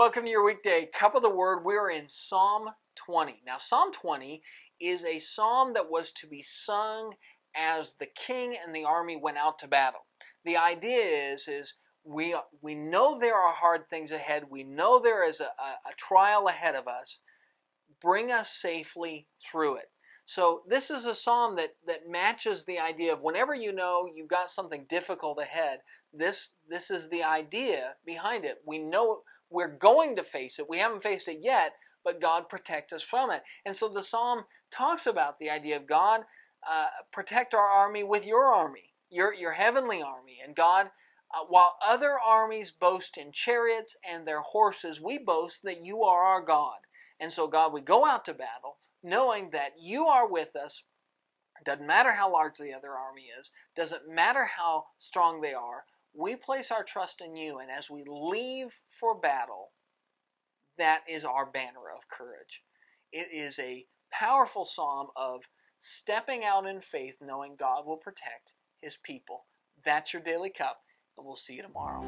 welcome to your weekday Cup of the Word. We're in Psalm 20. Now, Psalm 20 is a psalm that was to be sung as the king and the army went out to battle. The idea is, is we, we know there are hard things ahead. We know there is a, a, a trial ahead of us. Bring us safely through it. So this is a psalm that, that matches the idea of whenever you know you've got something difficult ahead, this, this is the idea behind it. We know we're going to face it. We haven't faced it yet, but God protect us from it. And so the psalm talks about the idea of God uh, protect our army with your army, your, your heavenly army. And God, uh, while other armies boast in chariots and their horses, we boast that you are our God. And so, God, we go out to battle knowing that you are with us. Doesn't matter how large the other army is, doesn't matter how strong they are, we place our trust in you, and as we leave for battle, that is our banner of courage. It is a powerful psalm of stepping out in faith, knowing God will protect his people. That's your daily cup, and we'll see you tomorrow.